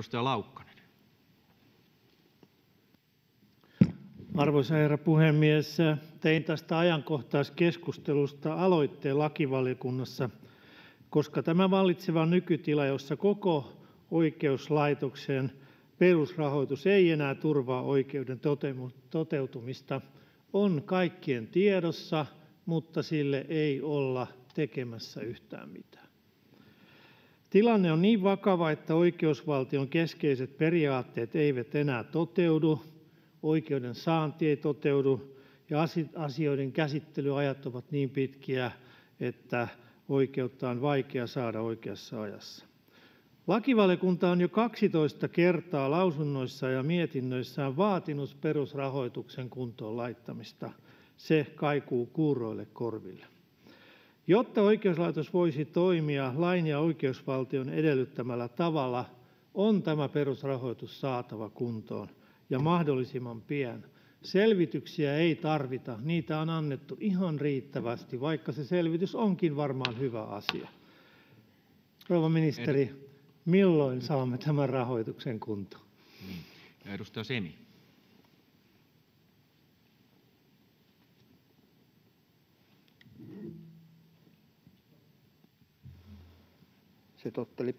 Edustaja Laukkanen. Arvoisa herra puhemies! Tein tästä ajankohtaiskeskustelusta aloitteen lakivaliokunnassa, koska tämä vallitseva nykytila, jossa koko oikeuslaitoksen perusrahoitus ei enää turvaa oikeuden toteutumista, on kaikkien tiedossa mutta sille ei olla tekemässä yhtään mitään. Tilanne on niin vakava, että oikeusvaltion keskeiset periaatteet eivät enää toteudu, oikeuden saanti ei toteudu ja asioiden käsittelyajat ovat niin pitkiä, että oikeutta on vaikea saada oikeassa ajassa. Lakivaliokunta on jo 12 kertaa lausunnoissaan ja mietinnöissään vaatinut perusrahoituksen kuntoon laittamista. Se kaikuu kuuroille korville. Jotta oikeuslaitos voisi toimia lain ja oikeusvaltion edellyttämällä tavalla, on tämä perusrahoitus saatava kuntoon ja mahdollisimman pian. Selvityksiä ei tarvita, niitä on annettu ihan riittävästi, vaikka se selvitys onkin varmaan hyvä asia. Rouva ministeri, milloin saamme tämän rahoituksen kuntoon? Niin. [Speech Semi. Se totteli